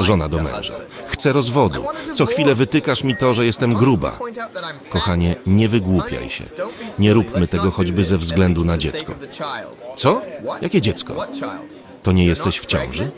Żona do męża. Chcę rozwodu. Co chwilę wytykasz mi to, że jestem gruba. Kochanie, nie wygłupiaj się. Nie róbmy tego choćby ze względu na dziecko. Co? Jakie dziecko? To nie jesteś w ciąży?